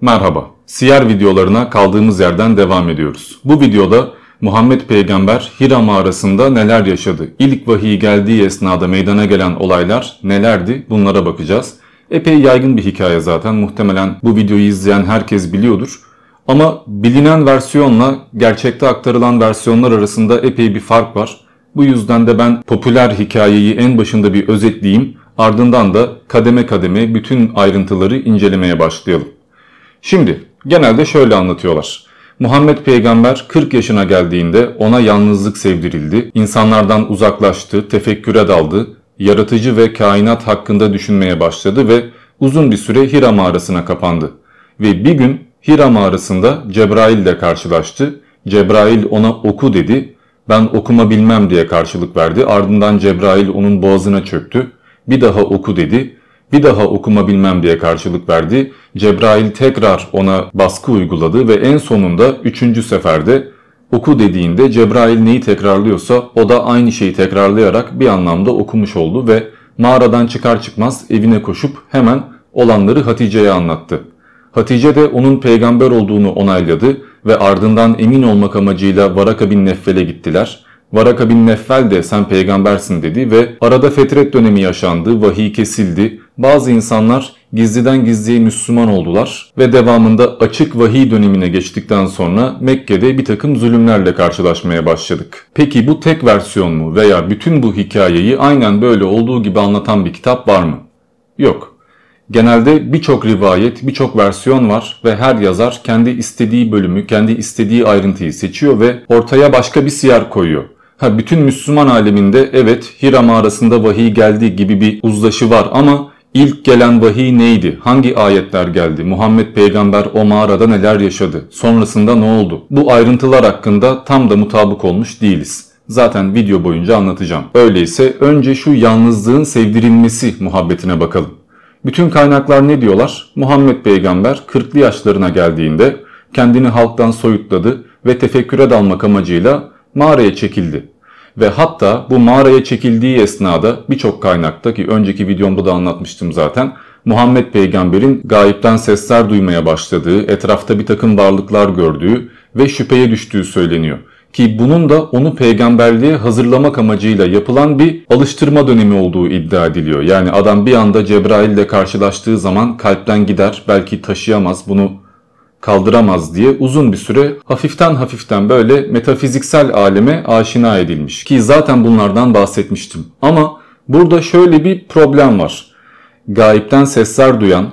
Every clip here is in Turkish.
Merhaba. Siyer videolarına kaldığımız yerden devam ediyoruz. Bu videoda Muhammed Peygamber Hira mağarasında neler yaşadı? İlk vahiy geldiği esnada meydana gelen olaylar nelerdi? Bunlara bakacağız. Epey yaygın bir hikaye zaten. Muhtemelen bu videoyu izleyen herkes biliyordur. Ama bilinen versiyonla gerçekte aktarılan versiyonlar arasında epey bir fark var. Bu yüzden de ben popüler hikayeyi en başında bir özetleyeyim. Ardından da kademe kademe bütün ayrıntıları incelemeye başlayalım. Şimdi genelde şöyle anlatıyorlar. Muhammed peygamber 40 yaşına geldiğinde ona yalnızlık sevdirildi, insanlardan uzaklaştı, tefekküre daldı, yaratıcı ve kainat hakkında düşünmeye başladı ve uzun bir süre Hira mağarasına kapandı. Ve bir gün Hira mağarasında Cebrail ile karşılaştı. Cebrail ona oku dedi. Ben okuma bilmem diye karşılık verdi. Ardından Cebrail onun boğazına çöktü. Bir daha oku dedi. Bir daha okuma bilmem diye karşılık verdi. Cebrail tekrar ona baskı uyguladı ve en sonunda üçüncü seferde oku dediğinde Cebrail neyi tekrarlıyorsa o da aynı şeyi tekrarlayarak bir anlamda okumuş oldu ve mağaradan çıkar çıkmaz evine koşup hemen olanları Hatice'ye anlattı. Hatice de onun peygamber olduğunu onayladı ve ardından emin olmak amacıyla Varaka bin Neffel'e gittiler. Varaka bin Neffel de sen peygambersin dedi ve arada fetret dönemi yaşandı, vahiy kesildi. Bazı insanlar gizliden gizliye Müslüman oldular ve devamında açık vahiy dönemine geçtikten sonra Mekke'de bir takım zulümlerle karşılaşmaya başladık. Peki bu tek versiyon mu veya bütün bu hikayeyi aynen böyle olduğu gibi anlatan bir kitap var mı? Yok. Genelde birçok rivayet, birçok versiyon var ve her yazar kendi istediği bölümü, kendi istediği ayrıntıyı seçiyor ve ortaya başka bir siyer koyuyor. Ha bütün Müslüman aleminde evet Hira mağarasında vahiy geldi gibi bir uzlaşı var ama ilk gelen vahiy neydi? Hangi ayetler geldi? Muhammed peygamber o mağarada neler yaşadı? Sonrasında ne oldu? Bu ayrıntılar hakkında tam da mutabık olmuş değiliz. Zaten video boyunca anlatacağım. Öyleyse önce şu yalnızlığın sevdirilmesi muhabbetine bakalım. Bütün kaynaklar ne diyorlar? Muhammed peygamber 40'lı yaşlarına geldiğinde kendini halktan soyutladı ve tefekküre dalmak amacıyla mağaraya çekildi. Ve hatta bu mağaraya çekildiği esnada birçok kaynakta ki önceki videomda da anlatmıştım zaten Muhammed peygamberin gayipten sesler duymaya başladığı, etrafta bir takım varlıklar gördüğü ve şüpheye düştüğü söyleniyor. Ki bunun da onu peygamberliğe hazırlamak amacıyla yapılan bir alıştırma dönemi olduğu iddia ediliyor. Yani adam bir anda Cebrail ile karşılaştığı zaman kalpten gider, belki taşıyamaz, bunu kaldıramaz diye uzun bir süre hafiften hafiften böyle metafiziksel aleme aşina edilmiş. Ki zaten bunlardan bahsetmiştim. Ama burada şöyle bir problem var. Gayipten sesler duyan,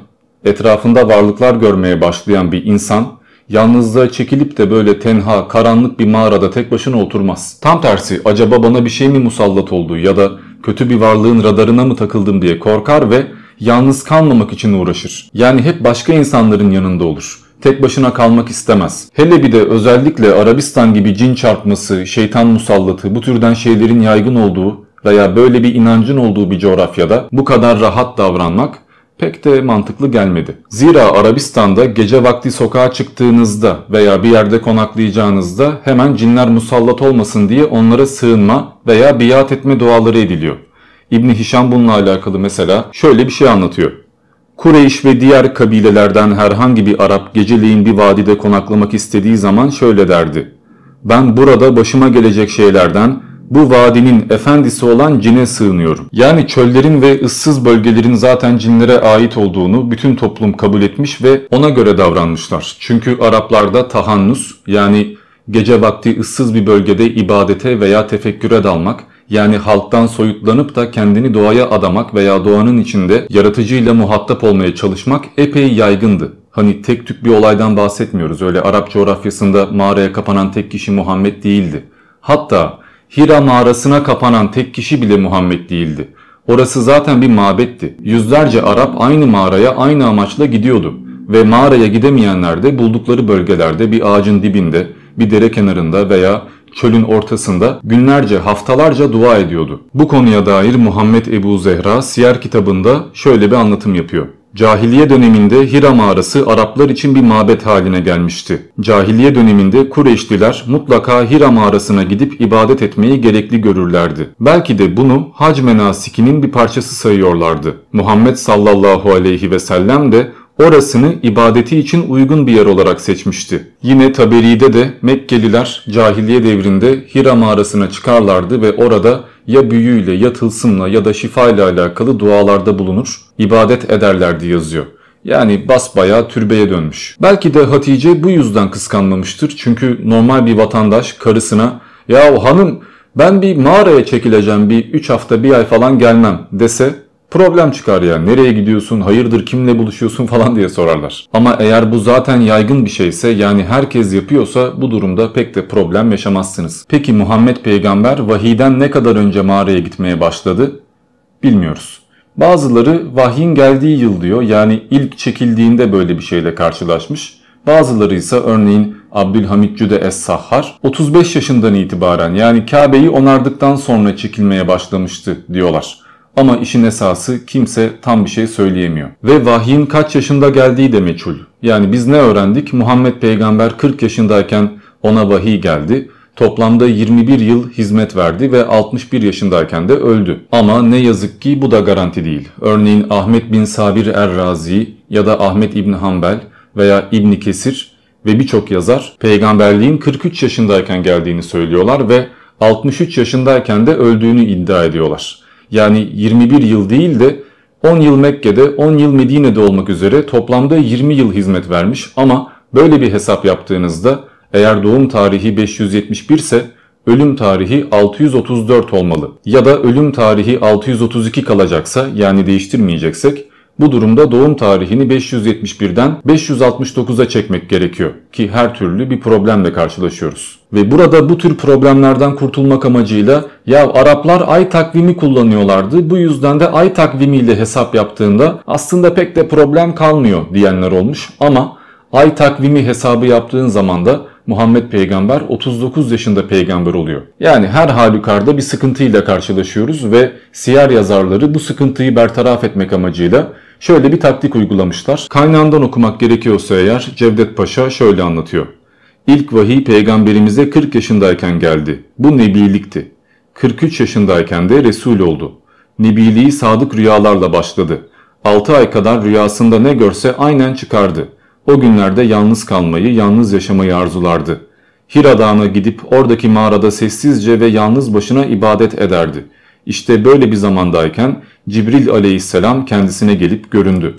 etrafında varlıklar görmeye başlayan bir insan yalnızlığa çekilip de böyle tenha, karanlık bir mağarada tek başına oturmaz. Tam tersi acaba bana bir şey mi musallat oldu ya da kötü bir varlığın radarına mı takıldım diye korkar ve yalnız kalmamak için uğraşır. Yani hep başka insanların yanında olur tek başına kalmak istemez. Hele bir de özellikle Arabistan gibi cin çarpması, şeytan musallatı bu türden şeylerin yaygın olduğu veya böyle bir inancın olduğu bir coğrafyada bu kadar rahat davranmak pek de mantıklı gelmedi. Zira Arabistan'da gece vakti sokağa çıktığınızda veya bir yerde konaklayacağınızda hemen cinler musallat olmasın diye onlara sığınma veya biat etme duaları ediliyor. İbni Hişam bununla alakalı mesela şöyle bir şey anlatıyor. Kureyş ve diğer kabilelerden herhangi bir Arap geceleyin bir vadide konaklamak istediği zaman şöyle derdi. Ben burada başıma gelecek şeylerden bu vadinin efendisi olan cine sığınıyorum. Yani çöllerin ve ıssız bölgelerin zaten cinlere ait olduğunu bütün toplum kabul etmiş ve ona göre davranmışlar. Çünkü Araplarda tahannus yani gece vakti ıssız bir bölgede ibadete veya tefekküre dalmak yani halktan soyutlanıp da kendini doğaya adamak veya doğanın içinde yaratıcıyla muhatap olmaya çalışmak epey yaygındı. Hani tek tük bir olaydan bahsetmiyoruz. Öyle Arap coğrafyasında mağaraya kapanan tek kişi Muhammed değildi. Hatta Hira mağarasına kapanan tek kişi bile Muhammed değildi. Orası zaten bir mabetti. Yüzlerce Arap aynı mağaraya aynı amaçla gidiyordu. Ve mağaraya gidemeyenler de buldukları bölgelerde bir ağacın dibinde, bir dere kenarında veya çölün ortasında günlerce haftalarca dua ediyordu. Bu konuya dair Muhammed Ebu Zehra Siyer kitabında şöyle bir anlatım yapıyor. Cahiliye döneminde Hira mağarası Araplar için bir mabet haline gelmişti. Cahiliye döneminde Kureyşliler mutlaka Hira mağarasına gidip ibadet etmeyi gerekli görürlerdi. Belki de bunu hac menasikinin bir parçası sayıyorlardı. Muhammed sallallahu aleyhi ve sellem de orasını ibadeti için uygun bir yer olarak seçmişti. Yine Taberi'de de Mekkeliler cahiliye devrinde Hira mağarasına çıkarlardı ve orada ya büyüyle ya tılsımla ya da şifa ile alakalı dualarda bulunur, ibadet ederlerdi yazıyor. Yani basbayağı türbeye dönmüş. Belki de Hatice bu yüzden kıskanmamıştır. Çünkü normal bir vatandaş karısına ya hanım ben bir mağaraya çekileceğim bir 3 hafta bir ay falan gelmem dese problem çıkar ya. Nereye gidiyorsun, hayırdır, kimle buluşuyorsun falan diye sorarlar. Ama eğer bu zaten yaygın bir şeyse yani herkes yapıyorsa bu durumda pek de problem yaşamazsınız. Peki Muhammed peygamber vahiyden ne kadar önce mağaraya gitmeye başladı? Bilmiyoruz. Bazıları vahyin geldiği yıl diyor yani ilk çekildiğinde böyle bir şeyle karşılaşmış. Bazıları ise örneğin Abdülhamit Cüde Es-Sahhar 35 yaşından itibaren yani Kabe'yi onardıktan sonra çekilmeye başlamıştı diyorlar. Ama işin esası kimse tam bir şey söyleyemiyor. Ve vahyin kaç yaşında geldiği de meçhul. Yani biz ne öğrendik? Muhammed peygamber 40 yaşındayken ona vahiy geldi. Toplamda 21 yıl hizmet verdi ve 61 yaşındayken de öldü. Ama ne yazık ki bu da garanti değil. Örneğin Ahmet bin Sabir Er-Razi ya da Ahmet İbn Hanbel veya İbn Kesir ve birçok yazar peygamberliğin 43 yaşındayken geldiğini söylüyorlar ve 63 yaşındayken de öldüğünü iddia ediyorlar. Yani 21 yıl değil de 10 yıl Mekke'de 10 yıl Medine'de olmak üzere toplamda 20 yıl hizmet vermiş ama böyle bir hesap yaptığınızda eğer doğum tarihi 571 ise ölüm tarihi 634 olmalı. Ya da ölüm tarihi 632 kalacaksa yani değiştirmeyeceksek bu durumda doğum tarihini 571'den 569'a çekmek gerekiyor ki her türlü bir problemle karşılaşıyoruz. Ve burada bu tür problemlerden kurtulmak amacıyla ya Araplar ay takvimi kullanıyorlardı bu yüzden de ay takvimiyle hesap yaptığında aslında pek de problem kalmıyor diyenler olmuş ama ay takvimi hesabı yaptığın zaman da Muhammed peygamber 39 yaşında peygamber oluyor. Yani her halükarda bir sıkıntıyla karşılaşıyoruz ve siyer yazarları bu sıkıntıyı bertaraf etmek amacıyla şöyle bir taktik uygulamışlar. Kaynağından okumak gerekiyorsa eğer Cevdet Paşa şöyle anlatıyor. İlk vahiy peygamberimize 40 yaşındayken geldi. Bu nebilikti. 43 yaşındayken de Resul oldu. Nebiliği sadık rüyalarla başladı. 6 ay kadar rüyasında ne görse aynen çıkardı. O günlerde yalnız kalmayı, yalnız yaşamayı arzulardı. Hira Dağı'na gidip oradaki mağarada sessizce ve yalnız başına ibadet ederdi. İşte böyle bir zamandayken Cibril aleyhisselam kendisine gelip göründü.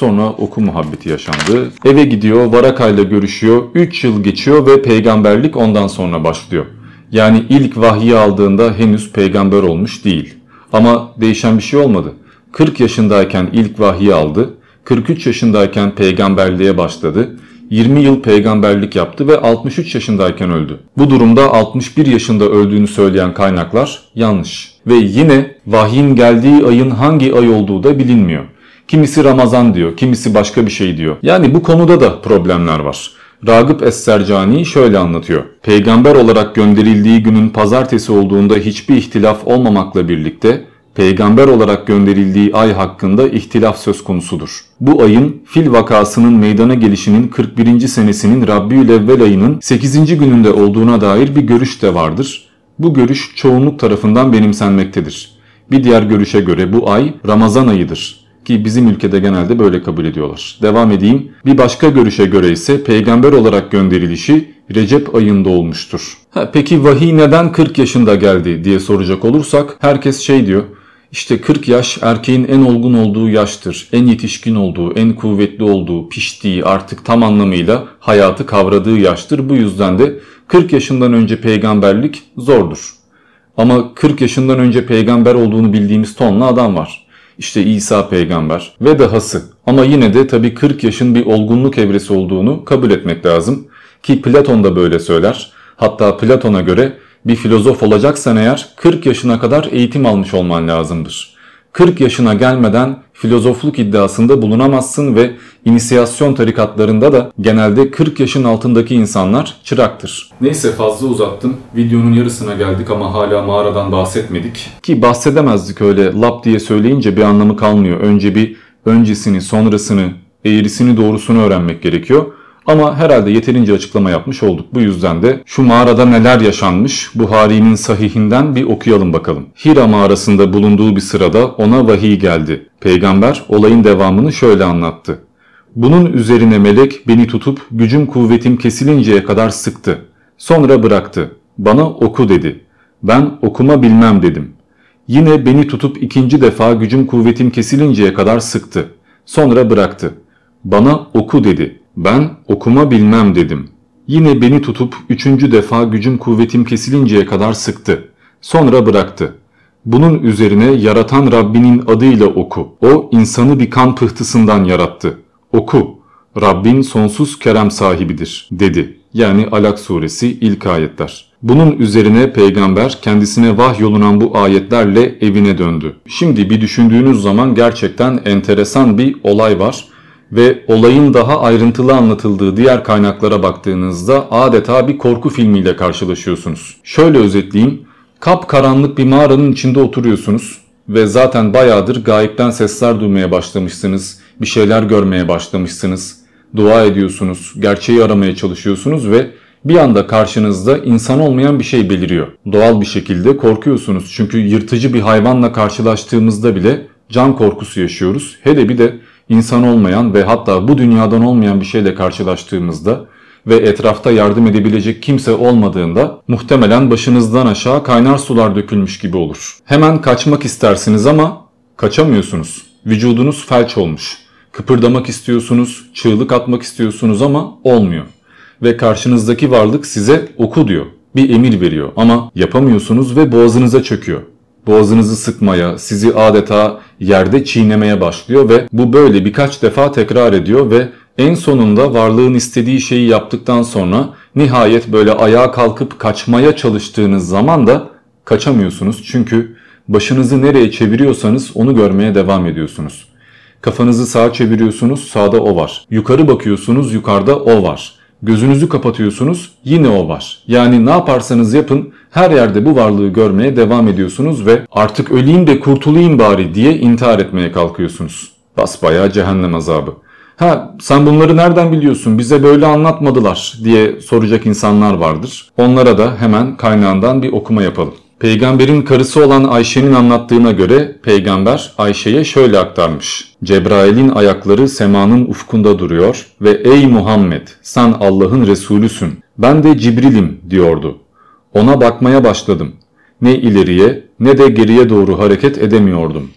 Sonra oku muhabbeti yaşandı. Eve gidiyor, Varaka'yla görüşüyor. 3 yıl geçiyor ve peygamberlik ondan sonra başlıyor. Yani ilk vahyi aldığında henüz peygamber olmuş değil. Ama değişen bir şey olmadı. 40 yaşındayken ilk vahyi aldı. 43 yaşındayken peygamberliğe başladı. 20 yıl peygamberlik yaptı ve 63 yaşındayken öldü. Bu durumda 61 yaşında öldüğünü söyleyen kaynaklar yanlış. Ve yine vahyin geldiği ayın hangi ay olduğu da bilinmiyor. Kimisi Ramazan diyor, kimisi başka bir şey diyor. Yani bu konuda da problemler var. Ragıp Es-Sercani şöyle anlatıyor. Peygamber olarak gönderildiği günün pazartesi olduğunda hiçbir ihtilaf olmamakla birlikte peygamber olarak gönderildiği ay hakkında ihtilaf söz konusudur. Bu ayın fil vakasının meydana gelişinin 41. senesinin Rabbiyülevvel ayının 8. gününde olduğuna dair bir görüş de vardır. Bu görüş çoğunluk tarafından benimsenmektedir. Bir diğer görüşe göre bu ay Ramazan ayıdır ki bizim ülkede genelde böyle kabul ediyorlar. Devam edeyim. Bir başka görüşe göre ise peygamber olarak gönderilişi Recep ayında olmuştur. Ha, peki vahiy neden 40 yaşında geldi diye soracak olursak herkes şey diyor. İşte 40 yaş erkeğin en olgun olduğu yaştır. En yetişkin olduğu, en kuvvetli olduğu, piştiği, artık tam anlamıyla hayatı kavradığı yaştır. Bu yüzden de 40 yaşından önce peygamberlik zordur. Ama 40 yaşından önce peygamber olduğunu bildiğimiz tonla adam var. İşte İsa peygamber ve dahası. Ama yine de tabii 40 yaşın bir olgunluk evresi olduğunu kabul etmek lazım. Ki Platon da böyle söyler. Hatta Platon'a göre bir filozof olacaksan eğer 40 yaşına kadar eğitim almış olman lazımdır. 40 yaşına gelmeden filozofluk iddiasında bulunamazsın ve inisiyasyon tarikatlarında da genelde 40 yaşın altındaki insanlar çıraktır. Neyse fazla uzattım. Videonun yarısına geldik ama hala mağaradan bahsetmedik. Ki bahsedemezdik öyle lap diye söyleyince bir anlamı kalmıyor. Önce bir öncesini, sonrasını, eğrisini, doğrusunu öğrenmek gerekiyor. Ama herhalde yeterince açıklama yapmış olduk. Bu yüzden de şu mağarada neler yaşanmış Buhari'nin sahihinden bir okuyalım bakalım. Hira mağarasında bulunduğu bir sırada ona vahiy geldi. Peygamber olayın devamını şöyle anlattı. Bunun üzerine melek beni tutup gücüm kuvvetim kesilinceye kadar sıktı. Sonra bıraktı. Bana oku dedi. Ben okuma bilmem dedim. Yine beni tutup ikinci defa gücüm kuvvetim kesilinceye kadar sıktı. Sonra bıraktı. Bana oku dedi. Ben okuma bilmem dedim. Yine beni tutup üçüncü defa gücüm kuvvetim kesilinceye kadar sıktı. Sonra bıraktı. Bunun üzerine yaratan Rabbinin adıyla oku. O insanı bir kan pıhtısından yarattı. Oku. Rabbin sonsuz kerem sahibidir dedi. Yani Alak suresi ilk ayetler. Bunun üzerine peygamber kendisine vahyolunan bu ayetlerle evine döndü. Şimdi bir düşündüğünüz zaman gerçekten enteresan bir olay var ve olayın daha ayrıntılı anlatıldığı diğer kaynaklara baktığınızda adeta bir korku filmiyle karşılaşıyorsunuz. Şöyle özetleyeyim. Kap karanlık bir mağaranın içinde oturuyorsunuz ve zaten bayağıdır gayipten sesler duymaya başlamışsınız. Bir şeyler görmeye başlamışsınız. Dua ediyorsunuz, gerçeği aramaya çalışıyorsunuz ve bir anda karşınızda insan olmayan bir şey beliriyor. Doğal bir şekilde korkuyorsunuz çünkü yırtıcı bir hayvanla karşılaştığımızda bile can korkusu yaşıyoruz. Hele bir de insan olmayan ve hatta bu dünyadan olmayan bir şeyle karşılaştığımızda ve etrafta yardım edebilecek kimse olmadığında muhtemelen başınızdan aşağı kaynar sular dökülmüş gibi olur. Hemen kaçmak istersiniz ama kaçamıyorsunuz. Vücudunuz felç olmuş. Kıpırdamak istiyorsunuz, çığlık atmak istiyorsunuz ama olmuyor. Ve karşınızdaki varlık size oku diyor. Bir emir veriyor ama yapamıyorsunuz ve boğazınıza çöküyor. Boğazınızı sıkmaya, sizi adeta yerde çiğnemeye başlıyor ve bu böyle birkaç defa tekrar ediyor ve en sonunda varlığın istediği şeyi yaptıktan sonra nihayet böyle ayağa kalkıp kaçmaya çalıştığınız zaman da kaçamıyorsunuz. Çünkü başınızı nereye çeviriyorsanız onu görmeye devam ediyorsunuz. Kafanızı sağa çeviriyorsunuz sağda o var. Yukarı bakıyorsunuz yukarıda o var. Gözünüzü kapatıyorsunuz yine o var. Yani ne yaparsanız yapın her yerde bu varlığı görmeye devam ediyorsunuz ve artık öleyim de kurtulayım bari diye intihar etmeye kalkıyorsunuz. Basbayağı cehennem azabı. Ha sen bunları nereden biliyorsun bize böyle anlatmadılar diye soracak insanlar vardır. Onlara da hemen kaynağından bir okuma yapalım. Peygamberin karısı olan Ayşe'nin anlattığına göre peygamber Ayşe'ye şöyle aktarmış. Cebrail'in ayakları semanın ufkunda duruyor ve ey Muhammed sen Allah'ın Resulüsün ben de Cibril'im diyordu. Ona bakmaya başladım. Ne ileriye ne de geriye doğru hareket edemiyordum.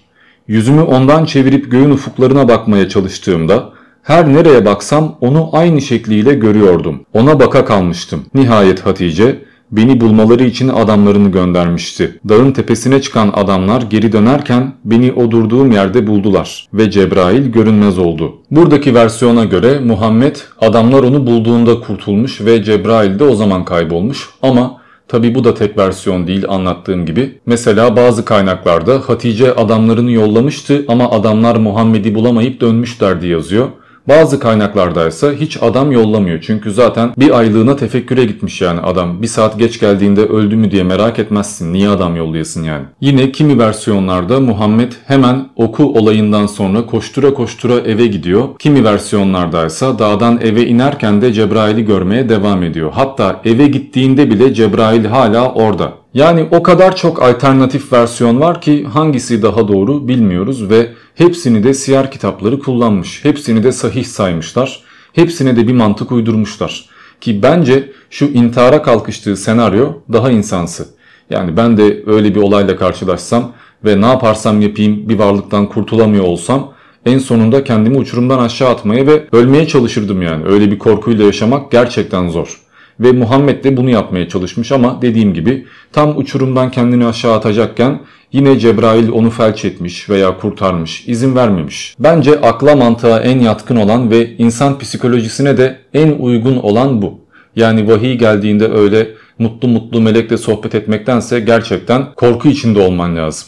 Yüzümü ondan çevirip göğün ufuklarına bakmaya çalıştığımda her nereye baksam onu aynı şekliyle görüyordum. Ona baka kalmıştım. Nihayet Hatice beni bulmaları için adamlarını göndermişti. Dağın tepesine çıkan adamlar geri dönerken beni o durduğum yerde buldular ve Cebrail görünmez oldu. Buradaki versiyona göre Muhammed adamlar onu bulduğunda kurtulmuş ve Cebrail de o zaman kaybolmuş ama Tabi bu da tek versiyon değil anlattığım gibi. Mesela bazı kaynaklarda Hatice adamlarını yollamıştı ama adamlar Muhammed'i bulamayıp dönmüşlerdi yazıyor. Bazı kaynaklarda ise hiç adam yollamıyor. Çünkü zaten bir aylığına tefekküre gitmiş yani adam. Bir saat geç geldiğinde öldü mü diye merak etmezsin. Niye adam yollayasın yani? Yine kimi versiyonlarda Muhammed hemen oku olayından sonra koştura koştura eve gidiyor. Kimi versiyonlarda ise dağdan eve inerken de Cebrail'i görmeye devam ediyor. Hatta eve gittiğinde bile Cebrail hala orada. Yani o kadar çok alternatif versiyon var ki hangisi daha doğru bilmiyoruz ve hepsini de siyer kitapları kullanmış. Hepsini de sahih saymışlar. Hepsine de bir mantık uydurmuşlar. Ki bence şu intihara kalkıştığı senaryo daha insansı. Yani ben de öyle bir olayla karşılaşsam ve ne yaparsam yapayım bir varlıktan kurtulamıyor olsam en sonunda kendimi uçurumdan aşağı atmaya ve ölmeye çalışırdım yani. Öyle bir korkuyla yaşamak gerçekten zor. Ve Muhammed de bunu yapmaya çalışmış ama dediğim gibi tam uçurumdan kendini aşağı atacakken yine Cebrail onu felç etmiş veya kurtarmış, izin vermemiş. Bence akla mantığa en yatkın olan ve insan psikolojisine de en uygun olan bu. Yani vahiy geldiğinde öyle mutlu mutlu melekle sohbet etmektense gerçekten korku içinde olman lazım.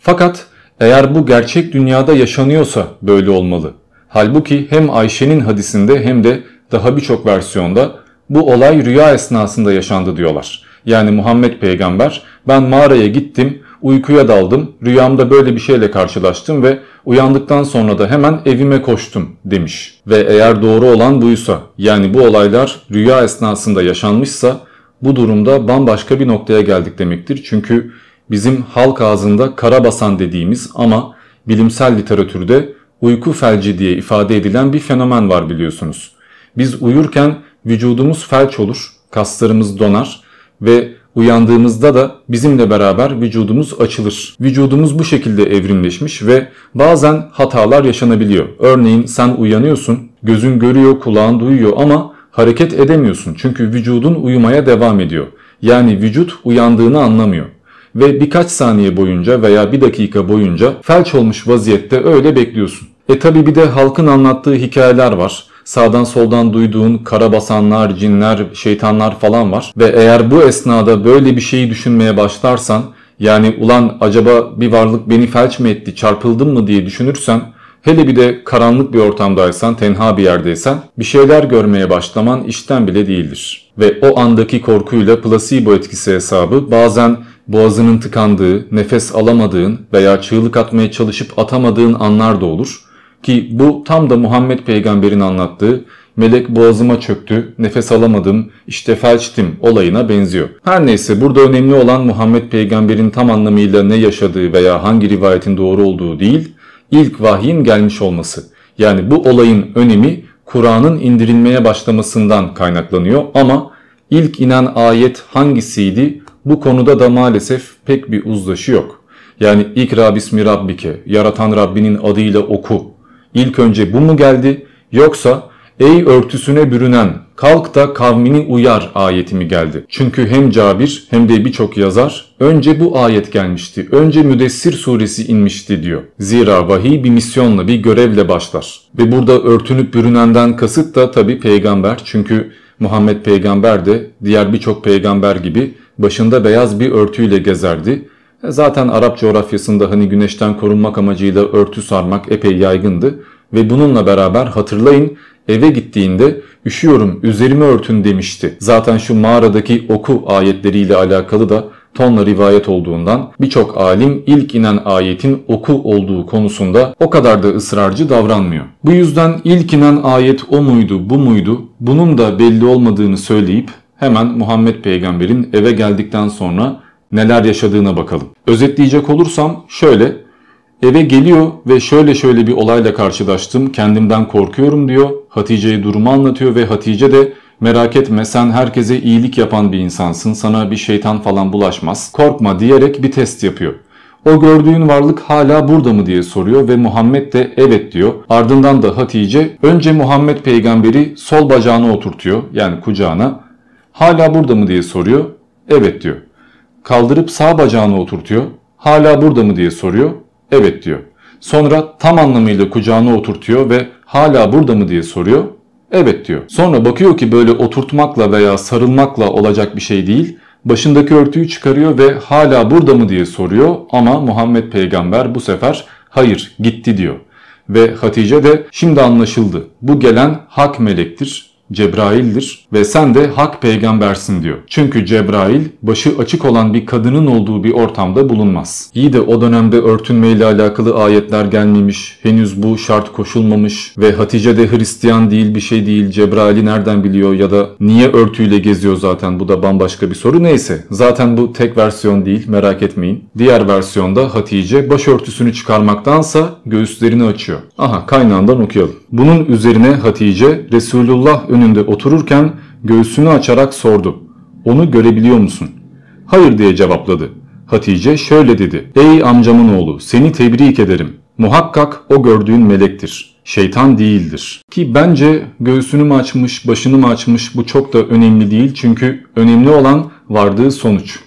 Fakat eğer bu gerçek dünyada yaşanıyorsa böyle olmalı. Halbuki hem Ayşe'nin hadisinde hem de daha birçok versiyonda bu olay rüya esnasında yaşandı diyorlar. Yani Muhammed peygamber ben mağaraya gittim, uykuya daldım, rüyamda böyle bir şeyle karşılaştım ve uyandıktan sonra da hemen evime koştum demiş. Ve eğer doğru olan buysa yani bu olaylar rüya esnasında yaşanmışsa bu durumda bambaşka bir noktaya geldik demektir. Çünkü bizim halk ağzında karabasan dediğimiz ama bilimsel literatürde uyku felci diye ifade edilen bir fenomen var biliyorsunuz. Biz uyurken vücudumuz felç olur, kaslarımız donar ve uyandığımızda da bizimle beraber vücudumuz açılır. Vücudumuz bu şekilde evrimleşmiş ve bazen hatalar yaşanabiliyor. Örneğin sen uyanıyorsun, gözün görüyor, kulağın duyuyor ama hareket edemiyorsun. Çünkü vücudun uyumaya devam ediyor. Yani vücut uyandığını anlamıyor ve birkaç saniye boyunca veya bir dakika boyunca felç olmuş vaziyette öyle bekliyorsun. E tabi bir de halkın anlattığı hikayeler var. Sağdan soldan duyduğun karabasanlar, cinler, şeytanlar falan var. Ve eğer bu esnada böyle bir şeyi düşünmeye başlarsan yani ulan acaba bir varlık beni felç mi etti, çarpıldım mı diye düşünürsen Hele bir de karanlık bir ortamdaysan, tenha bir yerdeysen bir şeyler görmeye başlaman işten bile değildir. Ve o andaki korkuyla placebo etkisi hesabı bazen boğazının tıkandığı, nefes alamadığın veya çığlık atmaya çalışıp atamadığın anlar da olur. Ki bu tam da Muhammed peygamberin anlattığı melek boğazıma çöktü, nefes alamadım, işte felçtim olayına benziyor. Her neyse burada önemli olan Muhammed peygamberin tam anlamıyla ne yaşadığı veya hangi rivayetin doğru olduğu değil, ilk vahyin gelmiş olması. Yani bu olayın önemi Kur'an'ın indirilmeye başlamasından kaynaklanıyor ama ilk inen ayet hangisiydi bu konuda da maalesef pek bir uzlaşı yok. Yani ikra bismi rabbike, yaratan Rabbinin adıyla oku. İlk önce bu mu geldi yoksa ey örtüsüne bürünen kalk da kavmini uyar ayeti mi geldi? Çünkü hem Cabir hem de birçok yazar önce bu ayet gelmişti. Önce Müdessir suresi inmişti diyor. Zira vahiy bir misyonla bir görevle başlar. Ve burada örtünüp bürünenden kasıt da tabi peygamber. Çünkü Muhammed peygamber de diğer birçok peygamber gibi başında beyaz bir örtüyle gezerdi. Zaten Arap coğrafyasında hani güneşten korunmak amacıyla örtü sarmak epey yaygındı. Ve bununla beraber hatırlayın eve gittiğinde üşüyorum üzerime örtün demişti. Zaten şu mağaradaki oku ayetleriyle alakalı da tonla rivayet olduğundan birçok alim ilk inen ayetin oku olduğu konusunda o kadar da ısrarcı davranmıyor. Bu yüzden ilk inen ayet o muydu bu muydu bunun da belli olmadığını söyleyip hemen Muhammed peygamberin eve geldikten sonra neler yaşadığına bakalım. Özetleyecek olursam şöyle eve geliyor ve şöyle şöyle bir olayla karşılaştım kendimden korkuyorum diyor. Hatice'ye durumu anlatıyor ve Hatice de merak etme sen herkese iyilik yapan bir insansın sana bir şeytan falan bulaşmaz korkma diyerek bir test yapıyor. O gördüğün varlık hala burada mı diye soruyor ve Muhammed de evet diyor. Ardından da Hatice önce Muhammed peygamberi sol bacağına oturtuyor yani kucağına Hala burada mı diye soruyor. Evet diyor. Kaldırıp sağ bacağını oturtuyor. Hala burada mı diye soruyor. Evet diyor. Sonra tam anlamıyla kucağına oturtuyor ve hala burada mı diye soruyor. Evet diyor. Sonra bakıyor ki böyle oturtmakla veya sarılmakla olacak bir şey değil. Başındaki örtüyü çıkarıyor ve hala burada mı diye soruyor ama Muhammed peygamber bu sefer hayır gitti diyor. Ve Hatice de şimdi anlaşıldı. Bu gelen hak melektir Cebrail'dir ve sen de hak peygambersin diyor. Çünkü Cebrail başı açık olan bir kadının olduğu bir ortamda bulunmaz. İyi de o dönemde örtünmeyle alakalı ayetler gelmemiş, henüz bu şart koşulmamış ve Hatice de Hristiyan değil bir şey değil Cebrail'i nereden biliyor ya da niye örtüyle geziyor zaten bu da bambaşka bir soru neyse. Zaten bu tek versiyon değil merak etmeyin. Diğer versiyonda Hatice başörtüsünü çıkarmaktansa göğüslerini açıyor. Aha kaynağından okuyalım. Bunun üzerine Hatice Resulullah önünde otururken göğsünü açarak sordu. Onu görebiliyor musun? Hayır diye cevapladı. Hatice şöyle dedi. Ey amcamın oğlu seni tebrik ederim. Muhakkak o gördüğün melektir. Şeytan değildir. Ki bence göğsünü mü açmış, başını mı açmış bu çok da önemli değil. Çünkü önemli olan vardığı sonuç.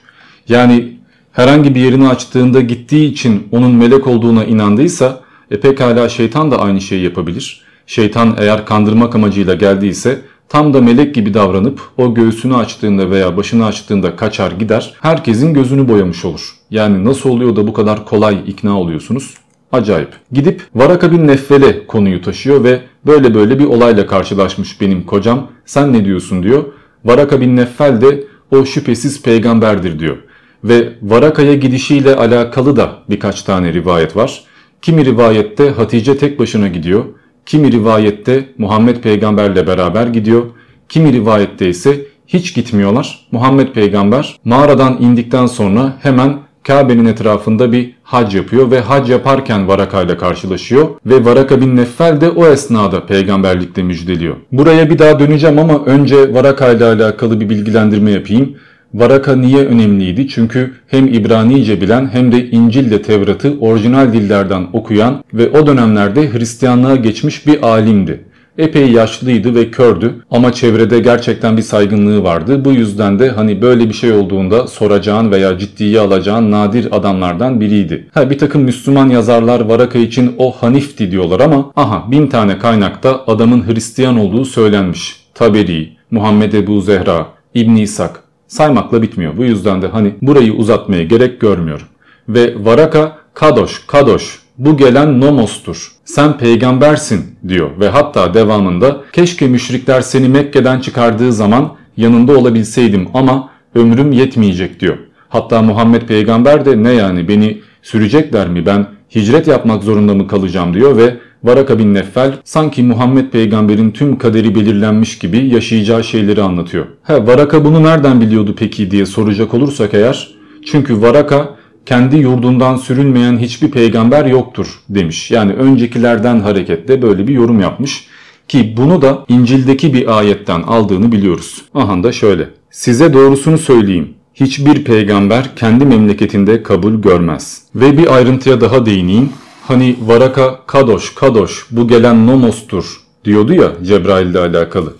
Yani herhangi bir yerini açtığında gittiği için onun melek olduğuna inandıysa e pekala şeytan da aynı şeyi yapabilir. Şeytan eğer kandırmak amacıyla geldiyse tam da melek gibi davranıp o göğsünü açtığında veya başını açtığında kaçar gider herkesin gözünü boyamış olur. Yani nasıl oluyor da bu kadar kolay ikna oluyorsunuz? Acayip. Gidip Varaka bin Neffele konuyu taşıyor ve böyle böyle bir olayla karşılaşmış benim kocam. Sen ne diyorsun diyor. Varaka bin Neffel de o şüphesiz peygamberdir diyor. Ve Varaka'ya gidişiyle alakalı da birkaç tane rivayet var. Kimi rivayette Hatice tek başına gidiyor. Kimi rivayette Muhammed peygamberle beraber gidiyor. Kimi rivayette ise hiç gitmiyorlar. Muhammed peygamber mağaradan indikten sonra hemen Kabe'nin etrafında bir hac yapıyor ve hac yaparken Varaka ile karşılaşıyor ve Varaka bin Neffel de o esnada peygamberlikle müjdeliyor. Buraya bir daha döneceğim ama önce Varaka ile alakalı bir bilgilendirme yapayım. Varaka niye önemliydi? Çünkü hem İbranice bilen hem de İncil ile Tevrat'ı orijinal dillerden okuyan ve o dönemlerde Hristiyanlığa geçmiş bir alimdi. Epey yaşlıydı ve kördü ama çevrede gerçekten bir saygınlığı vardı. Bu yüzden de hani böyle bir şey olduğunda soracağın veya ciddiye alacağın nadir adamlardan biriydi. Ha bir takım Müslüman yazarlar Varaka için o Hanif'ti diyorlar ama aha bin tane kaynakta adamın Hristiyan olduğu söylenmiş. Taberi, Muhammed Ebu Zehra, İbn İshak saymakla bitmiyor. Bu yüzden de hani burayı uzatmaya gerek görmüyorum. Ve Varaka Kadoş, Kadoş bu gelen nomostur. Sen peygambersin diyor ve hatta devamında keşke müşrikler seni Mekke'den çıkardığı zaman yanında olabilseydim ama ömrüm yetmeyecek diyor. Hatta Muhammed peygamber de ne yani beni sürecekler mi ben hicret yapmak zorunda mı kalacağım diyor ve Varaka bin Neffel sanki Muhammed peygamberin tüm kaderi belirlenmiş gibi yaşayacağı şeyleri anlatıyor. He Varaka bunu nereden biliyordu peki diye soracak olursak eğer çünkü Varaka kendi yurdundan sürülmeyen hiçbir peygamber yoktur demiş. Yani öncekilerden hareketle böyle bir yorum yapmış. Ki bunu da İncil'deki bir ayetten aldığını biliyoruz. Aha da şöyle. Size doğrusunu söyleyeyim. Hiçbir peygamber kendi memleketinde kabul görmez. Ve bir ayrıntıya daha değineyim. Hani Varaka Kadoş Kadoş bu gelen Nomos'tur diyordu ya Cebrail ile alakalı.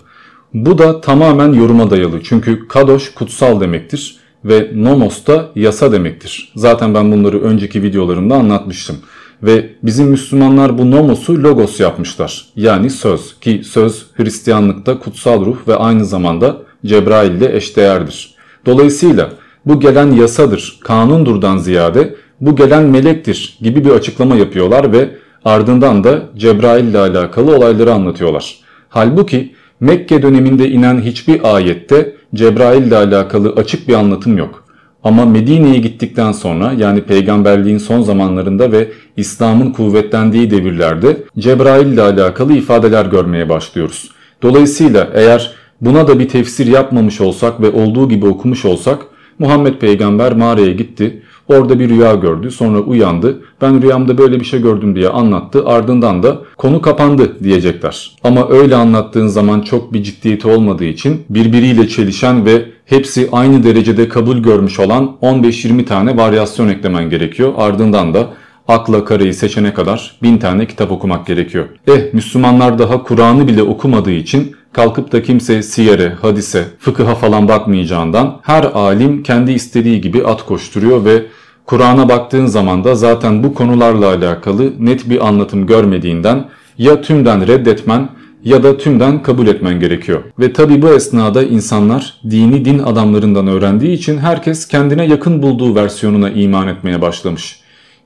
Bu da tamamen yoruma dayalı. Çünkü Kadoş kutsal demektir ve nomos da yasa demektir. Zaten ben bunları önceki videolarımda anlatmıştım. Ve bizim Müslümanlar bu nomosu logos yapmışlar. Yani söz ki söz Hristiyanlıkta kutsal ruh ve aynı zamanda Cebrail ile eşdeğerdir. Dolayısıyla bu gelen yasadır, kanundurdan ziyade bu gelen melektir gibi bir açıklama yapıyorlar ve ardından da Cebrail ile alakalı olayları anlatıyorlar. Halbuki Mekke döneminde inen hiçbir ayette Cebrail ile alakalı açık bir anlatım yok. Ama Medine'ye gittikten sonra yani peygamberliğin son zamanlarında ve İslam'ın kuvvetlendiği devirlerde Cebrail ile alakalı ifadeler görmeye başlıyoruz. Dolayısıyla eğer buna da bir tefsir yapmamış olsak ve olduğu gibi okumuş olsak Muhammed peygamber mağaraya gitti. Orada bir rüya gördü sonra uyandı. Ben rüyamda böyle bir şey gördüm diye anlattı. Ardından da konu kapandı diyecekler. Ama öyle anlattığın zaman çok bir ciddiyeti olmadığı için birbiriyle çelişen ve hepsi aynı derecede kabul görmüş olan 15-20 tane varyasyon eklemen gerekiyor. Ardından da akla karayı seçene kadar bin tane kitap okumak gerekiyor. Eh Müslümanlar daha Kur'an'ı bile okumadığı için kalkıp da kimse siyere, hadise, fıkıha falan bakmayacağından her alim kendi istediği gibi at koşturuyor ve Kur'an'a baktığın zaman da zaten bu konularla alakalı net bir anlatım görmediğinden ya tümden reddetmen ya da tümden kabul etmen gerekiyor. Ve tabi bu esnada insanlar dini din adamlarından öğrendiği için herkes kendine yakın bulduğu versiyonuna iman etmeye başlamış.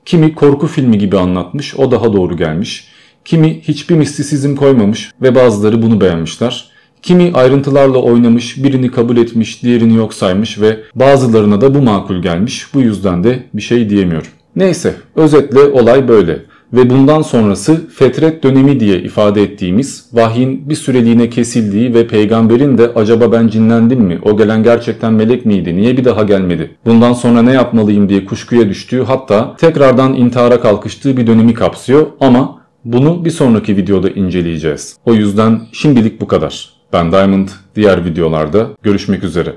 Kimi korku filmi gibi anlatmış, o daha doğru gelmiş. Kimi hiçbir mistisizm koymamış ve bazıları bunu beğenmişler. Kimi ayrıntılarla oynamış, birini kabul etmiş, diğerini yok saymış ve bazılarına da bu makul gelmiş. Bu yüzden de bir şey diyemiyorum. Neyse, özetle olay böyle ve bundan sonrası fetret dönemi diye ifade ettiğimiz vahyin bir süreliğine kesildiği ve peygamberin de acaba ben cinlendim mi, o gelen gerçekten melek miydi, niye bir daha gelmedi, bundan sonra ne yapmalıyım diye kuşkuya düştüğü hatta tekrardan intihara kalkıştığı bir dönemi kapsıyor ama bunu bir sonraki videoda inceleyeceğiz. O yüzden şimdilik bu kadar. Ben Diamond, diğer videolarda görüşmek üzere.